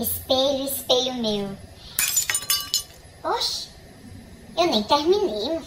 Espelho, espelho meu. Oxe, eu nem terminei.